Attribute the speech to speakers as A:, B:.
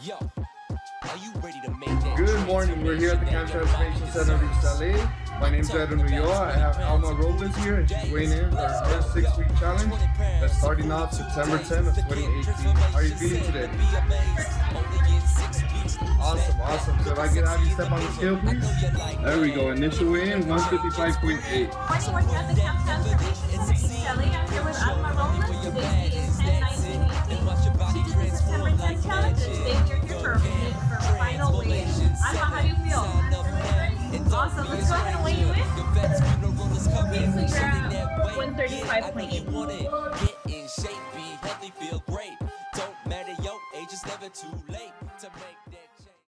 A: Yo, are you ready to make that
B: Good morning. We're here at the Camp Transformation Center of East LA. My name's Edwin Ulloa. I have Alma Robles here, and she's weighing in for her first six-week challenge that's starting off September 10th of 2018. How are you feeling today? Awesome, awesome. So if I could have you step on the scale, please. There we go. Initial weigh-in, 155.8.
C: Awesome. Let's go ahead and weigh you in. So you're at 135.8.
A: Get in shape, be healthy, feel great. Don't matter your age, it's never too late.